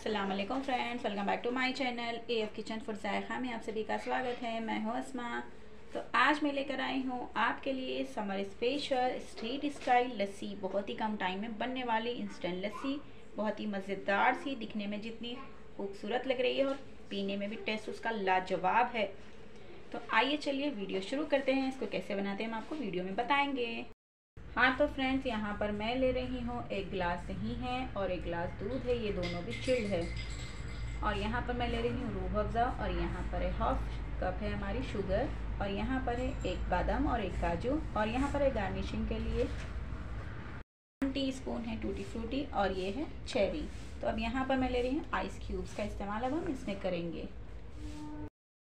वालेकुम friends welcome back to my channel A F kitchen for जायखा में आप सभी का स्वागत है। मैं हूँ असमा। तो आज मैं लेकर आई हूँ आपके लिए summer special street style lassi. बहुत ही कम टाइम में बनने वाली इंस्टेंट लस्सी। बहुत ही मज़ेदार सी, दिखने में जितनी खूबसूरत लग रही है और पीने में भी टेस्ट उसका लाजवाब है। तो आइए चलिए वीडियो शुरू करते हैं। इसको कैसे बनाते हैं हम आपको वीडियो में बताएँगे। हाँ तो फ्रेंड्स यहाँ पर मैं ले रही हूँ एक गिलास दही है और एक गिलास दूध है, ये दोनों भी चिल्ड है। और यहाँ पर मैं ले रही हूँ रूह अफ़ज़ा और यहाँ पर है हाफ़ कप है हमारी शुगर और यहाँ पर है एक बादाम और एक काजू और यहाँ पर है गार्निशिंग के लिए टी स्पून है टूटी फ्रूटी और ये है चेरी तो अब यहाँ पर मैं ले रही हूँ आइस क्यूब्स का इस्तेमाल, अब हम इसमें करेंगे।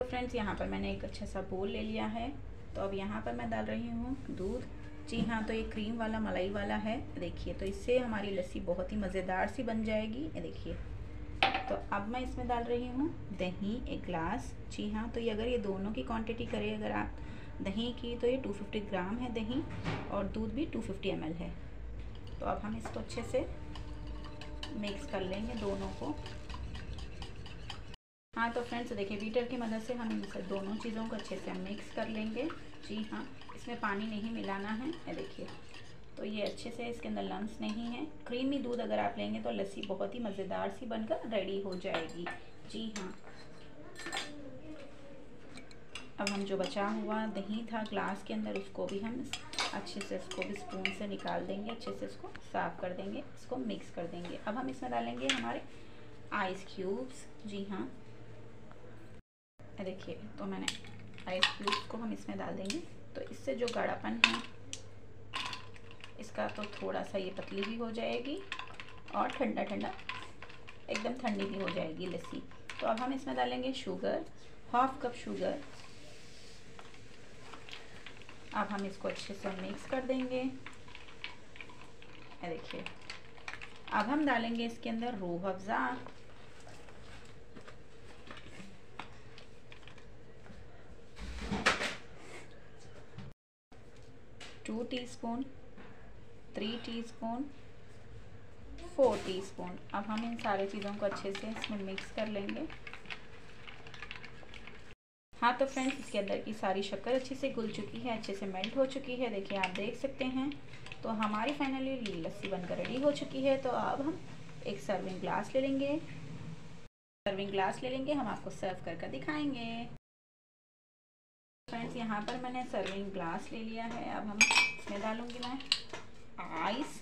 तो फ्रेंड्स यहाँ पर मैंने एक अच्छा सा बोल ले लिया है। तो अब यहाँ पर मैं डाल रही हूँ दूध। जी हाँ तो ये क्रीम वाला, मलाई वाला है। देखिए तो इससे हमारी लस्सी बहुत ही मज़ेदार सी बन जाएगी। देखिए तो अब मैं इसमें डाल रही हूँ दही एक ग्लास जी हाँ तो ये अगर ये दोनों की क्वांटिटी करें, अगर आप दही की तो ये 250 ग्राम है दही और दूध भी 250 फिफ्टी है। तो अब हम इसको अच्छे से मिक्स कर लेंगे दोनों को। हाँ तो फ्रेंड्स देखिए बीटर की मदद से हम इन दोनों चीज़ों को अच्छे से मिक्स कर लेंगे। जी हाँ इसमें पानी नहीं मिलाना है। ये देखिए। तो ये अच्छे से इसके अंदर लम्स नहीं है। क्रीमी दूध अगर आप लेंगे तो लस्सी बहुत ही मज़ेदार सी बनकर रेडी हो जाएगी। जी हाँ। अब हम जो बचा हुआ दही था ग्लास के अंदर, उसको भी हम अच्छे से इसको भी स्पून से निकाल देंगे, अच्छे से इसको साफ़ कर देंगे, इसको मिक्स कर देंगे। अब हम इसमें डालेंगे हमारे आइस क्यूब्स जी हाँ। देखिए तो मैंने आइस क्यूब्स को हम इसमें डाल देंगे। तो इससे जो गाढ़ापन है, इसका तो थोड़ा सा ये पतली भी हो जाएगी और ठंडा ठंडा एकदम ठंडी भी हो जाएगी लस्सी। तो अब हम इसमें डालेंगे शुगर, हाफ़ कप शुगर। अब हम इसको अच्छे से मिक्स कर देंगे। देखिए, अब हम डालेंगे इसके अंदर Rooh Afza. Two teaspoon three teaspoon four teaspoon अब हम इन सारे चीज़ों को अच्छे से इसमें मिक्स कर लेंगे। हाँ तो फ्रेंड्स इसके अंदर की सारी शक्कर अच्छे से घुल चुकी है, अच्छे से मेल्ट हो चुकी है। देखिए, आप देख सकते हैं। तो हमारी फाइनली लस्सी बनकर रेडी हो चुकी है। तो अब हम एक सर्विंग ग्लास ले लेंगे। सर्विंग ग्लास ले लेंगे। हम आपको सर्व करके दिखाएँगे। फ्रेंड्स, यहाँ पर मैंने सर्विंग ग्लास ले लिया है। अब हम इसमें डालूँगी मैं आइस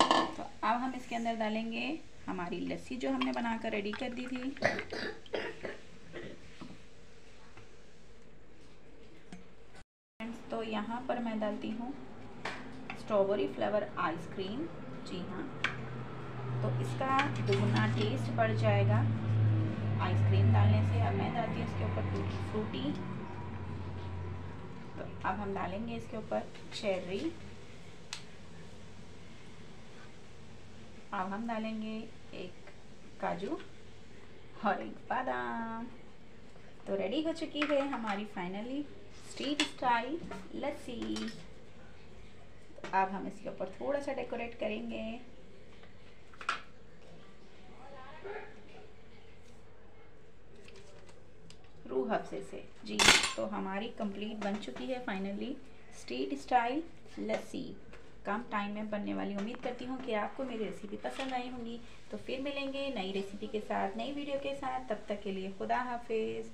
तो अब हम इसके अंदर डालेंगे हमारी लस्सी, जो हमने बनाकर रेडी कर दी थी। फ्रेंड्स तो यहाँ पर मैं डालती हूँ स्ट्रॉबेरी फ्लेवर आइसक्रीम जी हाँ। तो इसका दुगना टेस्ट बढ़ जाएगा। आइसक्रीम डालने से अब मैं डालती हूँ इसके ऊपर फ्रूटी तो अब हम डालेंगे इसके ऊपर चेरी अब हम डालेंगे एक काजू और एक बादाम। तो रेडी हो चुकी है हमारी फाइनली स्ट्रीट स्टाइल लस्सी अब हम इसके ऊपर थोड़ा सा डेकोरेट करेंगे। रूह हफ्से से। जी तो हमारी कंप्लीट बन चुकी है फाइनली स्ट्रीट स्टाइल लस्सी। कम टाइम में बनने वाली। उम्मीद करती हूँ कि आपको मेरी रेसिपी पसंद आई होंगी। तो फिर मिलेंगे नई रेसिपी के साथ, नई वीडियो के साथ। तब तक के लिए खुदा हाफिज़।